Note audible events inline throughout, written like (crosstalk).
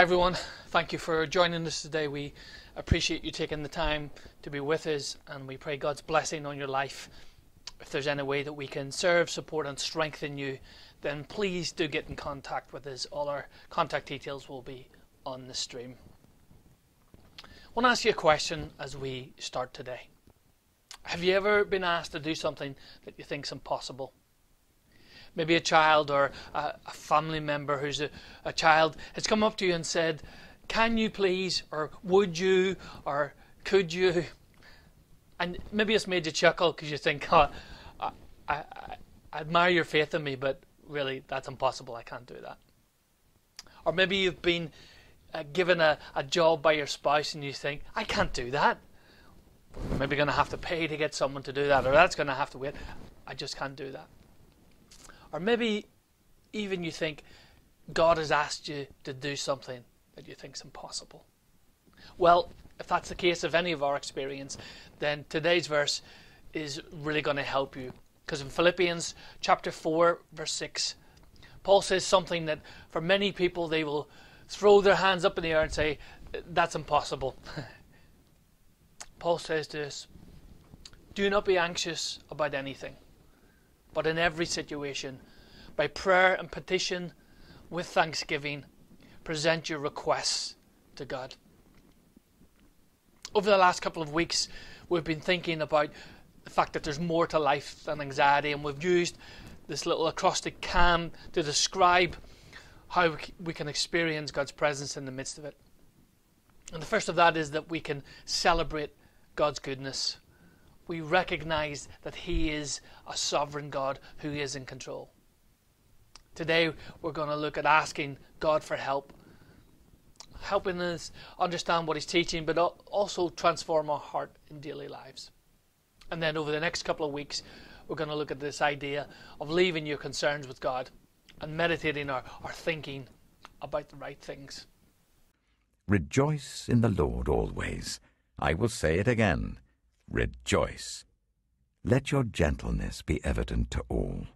Hi everyone, thank you for joining us today. We appreciate you taking the time to be with us and we pray God's blessing on your life. If there's any way that we can serve, support, and strengthen you, then please do get in contact with us. All our contact details will be on the stream. I want to ask you a question as we start today. Have you ever been asked to do something that you think's impossible? Maybe a child or a, a family member who's a, a child has come up to you and said, Can you please, or would you, or could you? And maybe it's made you chuckle because you think, oh, I, I, I admire your faith in me, but really, that's impossible. I can't do that. Or maybe you've been uh, given a, a job by your spouse and you think, I can't do that. We're maybe going to have to pay to get someone to do that, or that's going to have to wait. I just can't do that. Or maybe even you think God has asked you to do something that you think's impossible. Well, if that's the case of any of our experience, then today's verse is really going to help you. Because in Philippians chapter 4, verse 6, Paul says something that for many people they will throw their hands up in the air and say, That's impossible. (laughs) Paul says this Do not be anxious about anything, but in every situation, by prayer and petition, with thanksgiving, present your requests to God. Over the last couple of weeks, we've been thinking about the fact that there's more to life than anxiety, and we've used this little acrostic CAM to describe how we can experience God's presence in the midst of it. And the first of that is that we can celebrate God's goodness. We recognize that He is a sovereign God who is in control. Today, we're going to look at asking God for help, helping us understand what He's teaching, but also transform our heart in daily lives. And then over the next couple of weeks, we're going to look at this idea of leaving your concerns with God and meditating or, our thinking about the right things. Rejoice in the Lord always. I will say it again. Rejoice. Let your gentleness be evident to all.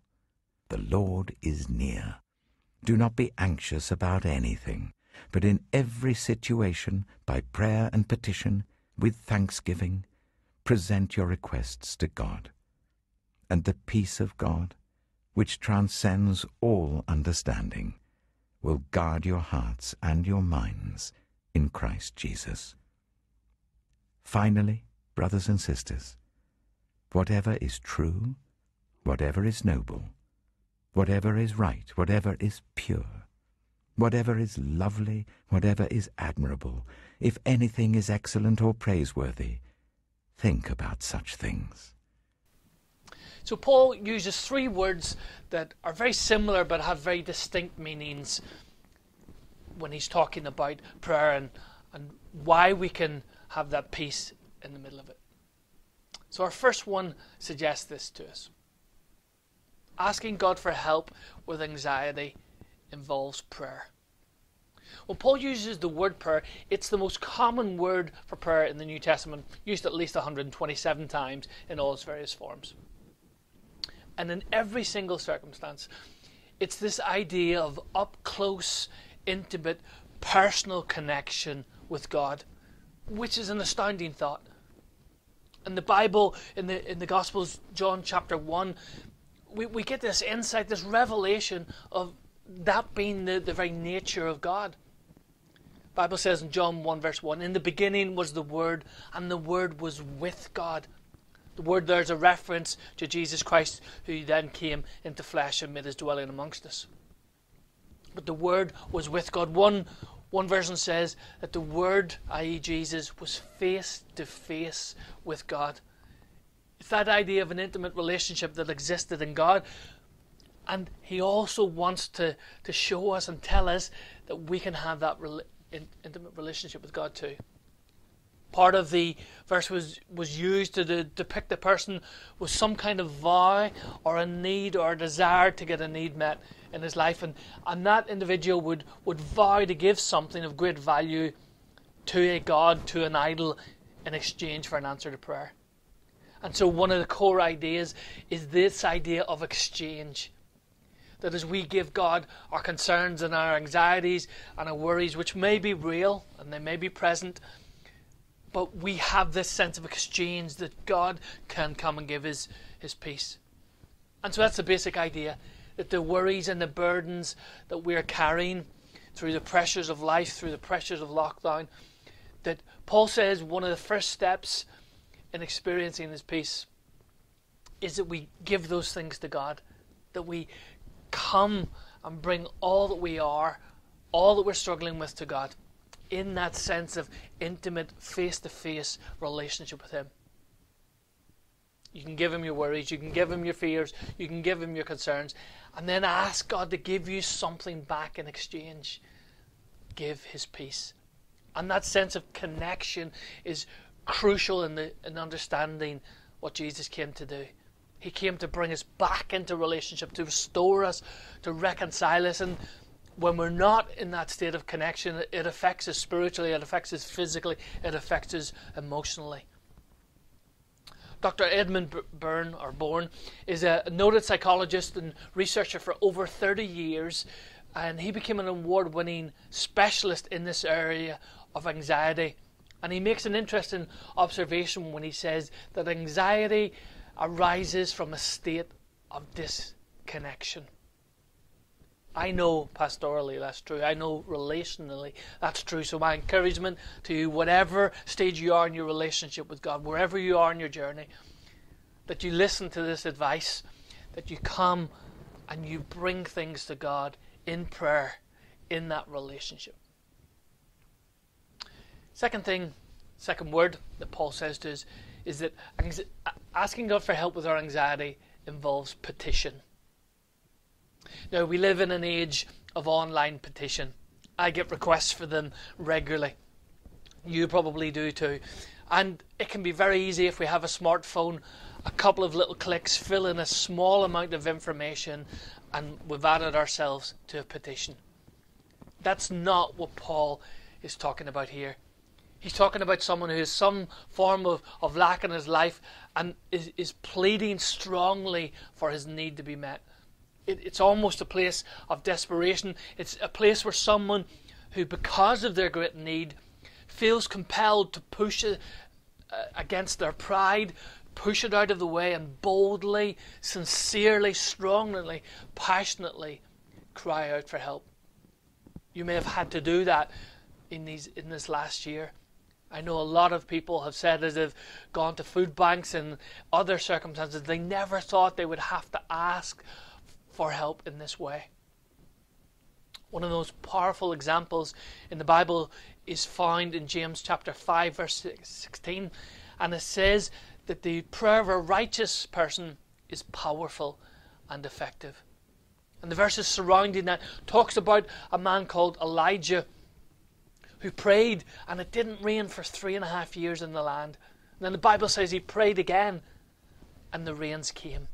The Lord is near. Do not be anxious about anything, but in every situation, by prayer and petition, with thanksgiving, present your requests to God. And the peace of God, which transcends all understanding, will guard your hearts and your minds in Christ Jesus. Finally, brothers and sisters, whatever is true, whatever is noble, whatever is right, whatever is pure, whatever is lovely, whatever is admirable, if anything is excellent or praiseworthy, think about such things. So Paul uses three words that are very similar but have very distinct meanings when he's talking about prayer and, and why we can have that peace in the middle of it. So our first one suggests this to us. Asking God for help with anxiety involves prayer. When Paul uses the word prayer, it's the most common word for prayer in the New Testament, used at least 127 times in all its various forms. And in every single circumstance, it's this idea of up close, intimate, personal connection with God, which is an astounding thought. In the Bible, in the in the Gospels, John chapter one, we, we get this insight, this revelation of that being the, the very nature of God. Bible says in John 1 verse 1, In the beginning was the Word, and the Word was with God. The word there is a reference to Jesus Christ, who then came into flesh and made his dwelling amongst us. But the word was with God. One, one version says that the word, i.e., Jesus, was face to face with God. It's that idea of an intimate relationship that existed in God. And he also wants to, to show us and tell us that we can have that re- intimate relationship with God too part of the verse was, was used to de- depict a person with some kind of vow or a need or a desire to get a need met in his life. And, and that individual would, would vow to give something of great value to a god, to an idol, in exchange for an answer to prayer. And so, one of the core ideas is this idea of exchange. That as we give God our concerns and our anxieties and our worries, which may be real and they may be present, but we have this sense of exchange that God can come and give his, his peace. And so that's the basic idea that the worries and the burdens that we're carrying through the pressures of life, through the pressures of lockdown, that Paul says one of the first steps in experiencing his peace is that we give those things to God, that we come and bring all that we are, all that we're struggling with to God in that sense of intimate, face to face relationship with Him. You can give Him your worries, you can give Him your fears, you can give Him your concerns, and then ask God to give you something back in exchange. Give His peace. And that sense of connection is crucial in, the, in understanding what Jesus came to do. He came to bring us back into relationship, to restore us, to reconcile us. And when we're not in that state of connection, it affects us spiritually, it affects us physically, it affects us emotionally. Dr. Edmund Byrne or Bourne is a noted psychologist and researcher for over 30 years, and he became an award-winning specialist in this area of anxiety. And he makes an interesting observation when he says that anxiety arises from a state of disconnection. I know pastorally that's true. I know relationally that's true. So, my encouragement to you, whatever stage you are in your relationship with God, wherever you are in your journey, that you listen to this advice, that you come and you bring things to God in prayer in that relationship. Second thing, second word that Paul says to us is that asking God for help with our anxiety involves petition. Now, we live in an age of online petition. I get requests for them regularly. You probably do too. And it can be very easy if we have a smartphone, a couple of little clicks, fill in a small amount of information, and we've added ourselves to a petition. That's not what Paul is talking about here. He's talking about someone who has some form of, of lack in his life and is, is pleading strongly for his need to be met. It, it's almost a place of desperation. It's a place where someone who, because of their great need, feels compelled to push against their pride, push it out of the way, and boldly, sincerely, strongly, passionately cry out for help. You may have had to do that in these in this last year. I know a lot of people have said as they've gone to food banks and other circumstances, they never thought they would have to ask for help in this way. One of the most powerful examples in the Bible is found in James chapter 5, verse 16, and it says that the prayer of a righteous person is powerful and effective. And the verses surrounding that talks about a man called Elijah who prayed and it didn't rain for three and a half years in the land. And then the Bible says he prayed again and the rains came.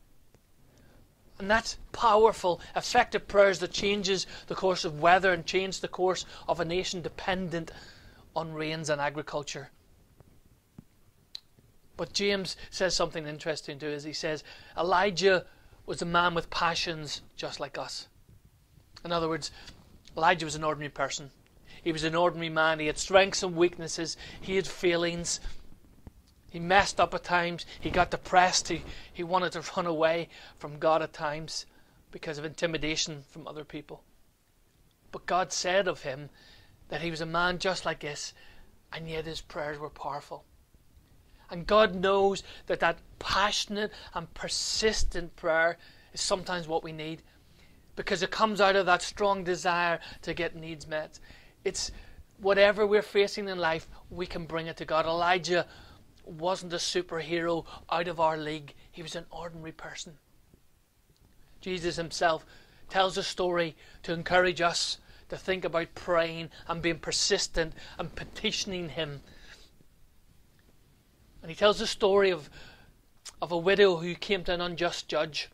And that's powerful, effective prayers that changes the course of weather and change the course of a nation dependent on rains and agriculture. But James says something interesting too, as he says, Elijah was a man with passions just like us. In other words, Elijah was an ordinary person. He was an ordinary man. He had strengths and weaknesses. He had feelings. He messed up at times. He got depressed. He, he wanted to (laughs) run away from God at times because of intimidation from other people. But God said of him that he was a man just like this, and yet his prayers were powerful. And God knows that that passionate and persistent prayer is sometimes what we need because it comes out of that strong desire to get needs met. It's whatever we're facing in life, we can bring it to God. Elijah wasn't a superhero out of our league, he was an ordinary person. Jesus himself tells a story to encourage us to think about praying and being persistent and petitioning him. And he tells the story of, of a widow who came to an unjust judge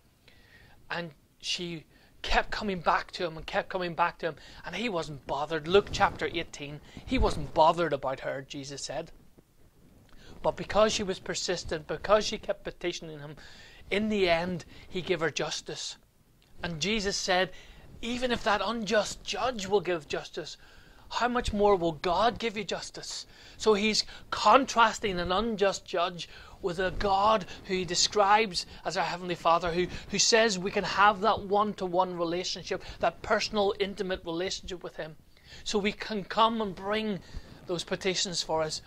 and she kept coming back to him and kept coming back to him, and he wasn't bothered. Luke chapter 18, he wasn't bothered about her, Jesus said. But because she was persistent, because she kept petitioning him, in the end, he gave her justice. And Jesus said, even if that unjust judge will give justice, how much more will God give you justice? So he's contrasting an unjust judge with a God who he describes as our Heavenly Father, who, who says we can have that one to one relationship, that personal, intimate relationship with Him. So we can come and bring those petitions for us.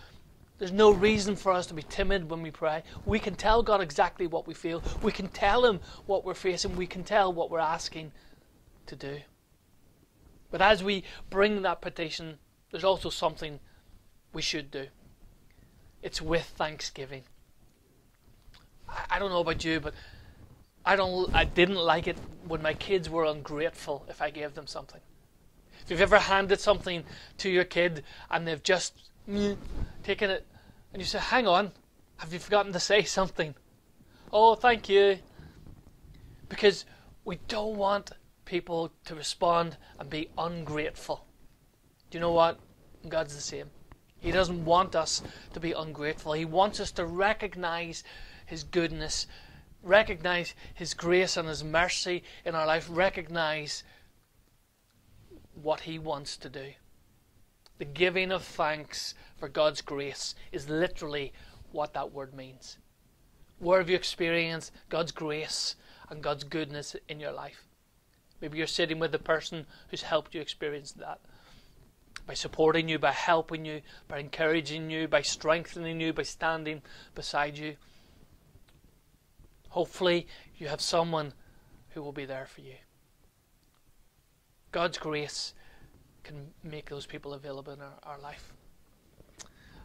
There's no reason for us to be timid when we pray. We can tell God exactly what we feel. We can tell Him what we're facing. We can tell what we're asking to do. But as we bring that petition, there's also something we should do. It's with thanksgiving. I don't know about you, but I don't. I didn't like it when my kids were ungrateful if I gave them something. If you've ever handed something to your kid and they've just taken it, and you say, "Hang on, have you forgotten to say something?" Oh, thank you. Because we don't want people to respond and be ungrateful. Do you know what? God's the same. He doesn't want us to be ungrateful. He wants us to recognize His goodness, recognize His grace and His mercy in our life, recognize what He wants to do. The giving of thanks for God's grace is literally what that word means. Where have you experienced God's grace and God's goodness in your life? Maybe you're sitting with the person who's helped you experience that. By supporting you, by helping you, by encouraging you, by strengthening you, by standing beside you. Hopefully, you have someone who will be there for you. God's grace can make those people available in our, our life.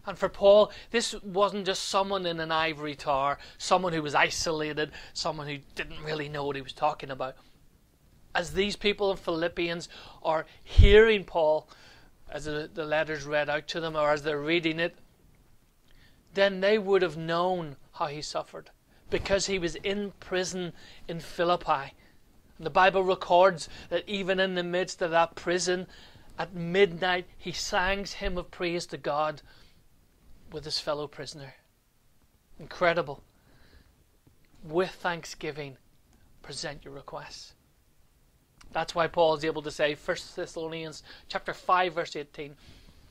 And for Paul, this wasn't just someone in an ivory tower, someone who was isolated, someone who didn't really know what he was talking about. As these people in Philippians are hearing Paul, as the, the letters read out to them, or as they're reading it, then they would have known how he suffered because he was in prison in Philippi. And the Bible records that even in the midst of that prison, at midnight, he sang hymn of praise to God with his fellow prisoner. Incredible. With thanksgiving, present your requests. That's why Paul is able to say, 1 Thessalonians chapter 5, verse 18,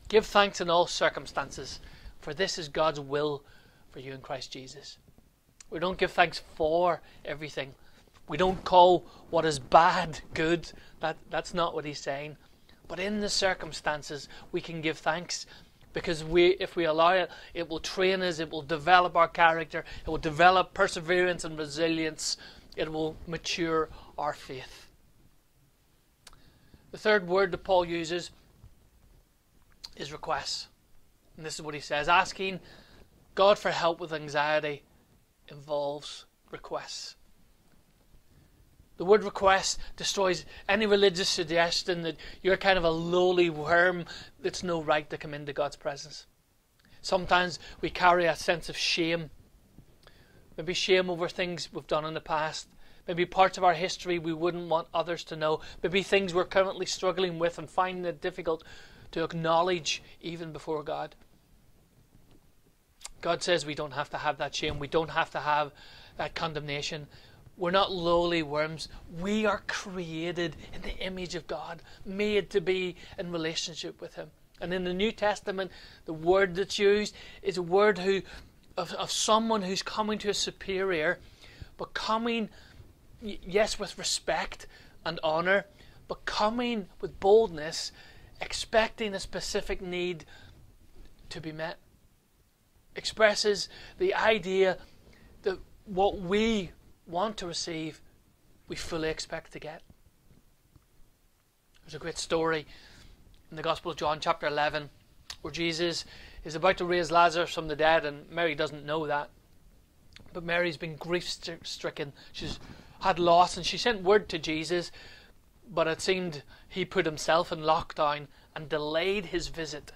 Give thanks in all circumstances, for this is God's will for you in Christ Jesus. We don't give thanks for everything. We don't call what is bad good. That, that's not what he's saying. But in the circumstances, we can give thanks because we, if we allow it, it will train us, it will develop our character, it will develop perseverance and resilience, it will mature our faith. The third word that Paul uses is requests. And this is what he says asking God for help with anxiety involves requests. The word request destroys any religious suggestion that you're kind of a lowly worm that's no right to come into God's presence. Sometimes we carry a sense of shame. Maybe shame over things we've done in the past. Maybe parts of our history we wouldn't want others to know. Maybe things we're currently struggling with and finding it difficult to acknowledge even before God. God says we don't have to have that shame. We don't have to have that condemnation. We're not lowly worms. We are created in the image of God, made to be in relationship with Him. And in the New Testament, the word that's used is a word who, of, of someone who's coming to a superior, but coming, yes, with respect and honor, but coming with boldness, expecting a specific need to be met. Expresses the idea that what we want to receive, we fully expect to get. There's a great story in the Gospel of John, chapter 11, where Jesus is about to raise Lazarus from the dead, and Mary doesn't know that. But Mary's been grief stricken. She's had loss, and she sent word to Jesus, but it seemed he put himself in lockdown and delayed his visit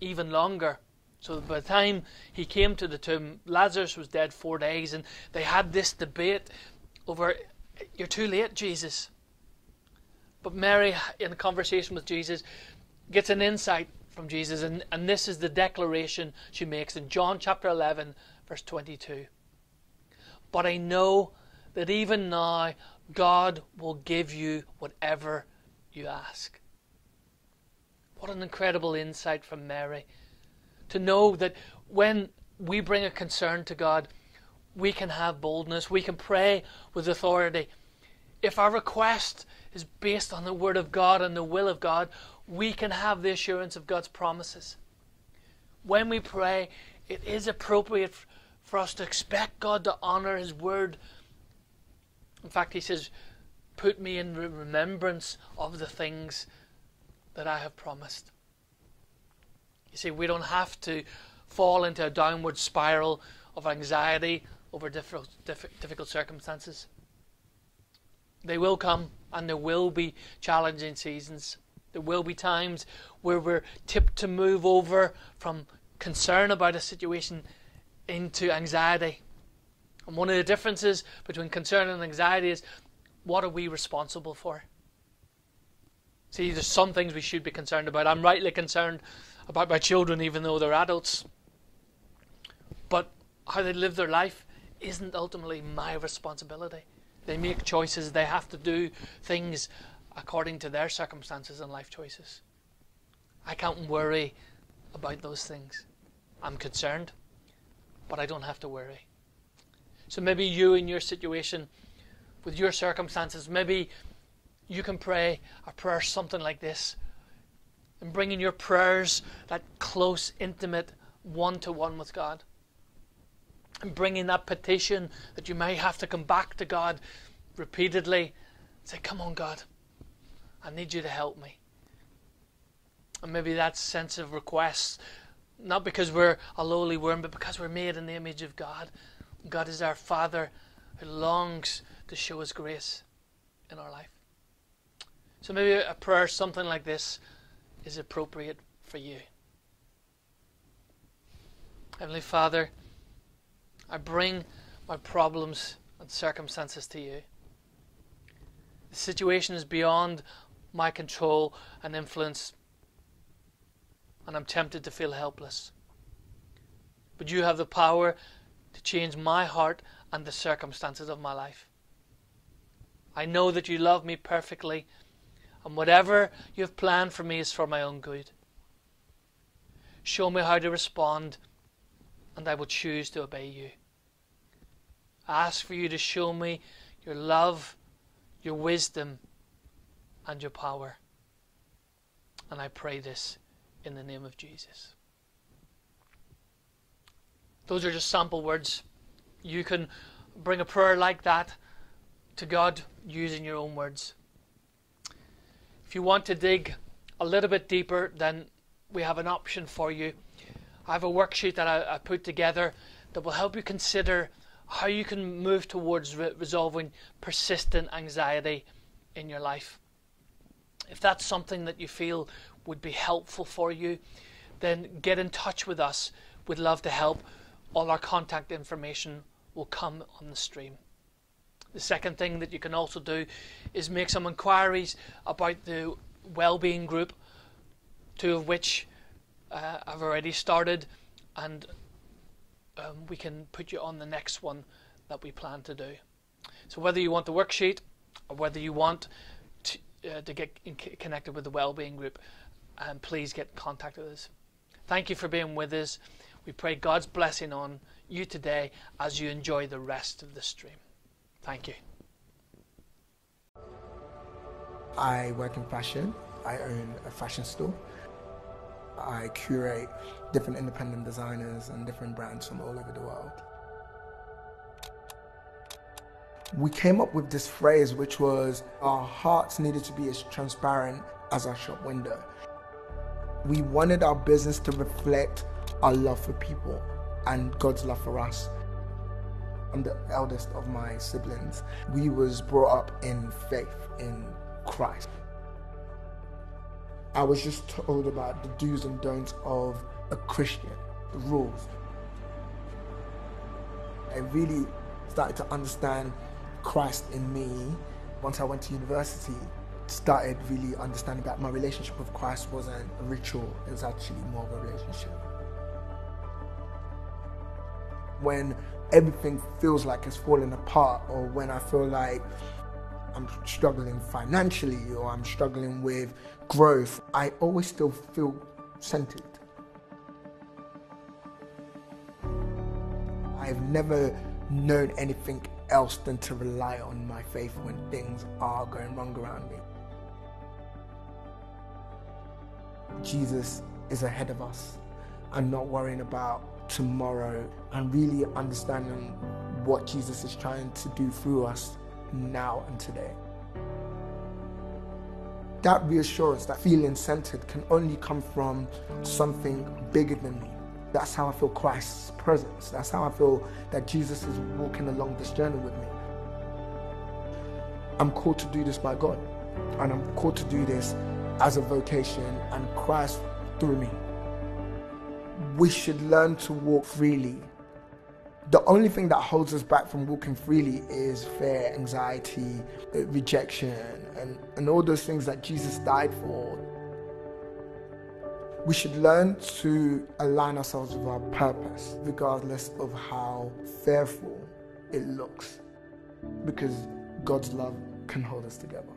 even longer. So by the time he came to the tomb, Lazarus was dead four days, and they had this debate over, You're too late, Jesus. But Mary, in a conversation with Jesus, gets an insight from Jesus, and, and this is the declaration she makes in John chapter 11, verse 22. But I know that even now God will give you whatever you ask. What an incredible insight from Mary to know that when we bring a concern to God, we can have boldness, we can pray with authority. If our request is based on the Word of God and the will of God, we can have the assurance of God's promises. When we pray, it is appropriate for us to expect God to honor His Word. In fact, He says, Put me in remembrance of the things that I have promised. You see, we don't have to fall into a downward spiral of anxiety over difficult, difficult circumstances. They will come, and there will be challenging seasons. There will be times where we're tipped to move over from concern about a situation into anxiety. And one of the differences between concern and anxiety is what are we responsible for? See, there's some things we should be concerned about. I'm rightly concerned about my children, even though they're adults. But how they live their life isn't ultimately my responsibility. They make choices, they have to do things according to their circumstances and life choices. I can't worry about those things. I'm concerned, but I don't have to worry. So maybe you in your situation, with your circumstances, maybe you can pray a prayer something like this and bringing your prayers that close, intimate one to one with God. And bringing that petition that you may have to come back to God repeatedly. Say, Come on, God, I need you to help me. And maybe that sense of request, not because we're a lowly worm, but because we're made in the image of God. God is our Father who longs to show us grace in our life. So maybe a prayer something like this is appropriate for you. Heavenly Father, I bring my problems and circumstances to you. The situation is beyond my control and influence, and I'm tempted to feel helpless. But you have the power to change my heart and the circumstances of my life. I know that you love me perfectly, and whatever you have planned for me is for my own good. Show me how to respond, and I will choose to obey you. I ask for you to show me your love, your wisdom, and your power. And I pray this in the name of Jesus. Those are just sample words. You can bring a prayer like that to God using your own words. If you want to dig a little bit deeper, then we have an option for you. I have a worksheet that I, I put together that will help you consider how you can move towards re- resolving persistent anxiety in your life. If that's something that you feel would be helpful for you, then get in touch with us. We'd love to help. All our contact information will come on the stream. The second thing that you can also do is make some inquiries about the well-being group, two of which uh, I've already started, and um, we can put you on the next one that we plan to do. So whether you want the worksheet or whether you want to, uh, to get connected with the well-being group, um, please get in contact with us. Thank you for being with us. We pray God's blessing on you today as you enjoy the rest of the stream. Thank you. I work in fashion. I own a fashion store. I curate different independent designers and different brands from all over the world. We came up with this phrase, which was our hearts needed to be as transparent as our shop window. We wanted our business to reflect our love for people and God's love for us. I'm the eldest of my siblings. We was brought up in faith in Christ. I was just told about the do's and don'ts of a Christian, the rules. I really started to understand Christ in me once I went to university. Started really understanding that my relationship with Christ wasn't a ritual, it was actually more of a relationship. When everything feels like it's falling apart, or when I feel like I'm struggling financially or I'm struggling with growth, I always still feel centered. I've never known anything else than to rely on my faith when things are going wrong around me. Jesus is ahead of us and not worrying about tomorrow and really understanding what Jesus is trying to do through us now and today. That reassurance, that feeling centered, can only come from something bigger than me. That's how I feel Christ's presence. That's how I feel that Jesus is walking along this journey with me. I'm called to do this by God, and I'm called to do this as a vocation, and Christ through me. We should learn to walk freely The only thing that holds us back from walking freely is fear, anxiety, uh, rejection, and, and all those things that Jesus died for. We should learn to align ourselves with our purpose, regardless of how fearful it looks, because God's love can hold us together.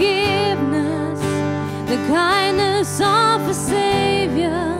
Forgiveness, the kindness of a Savior,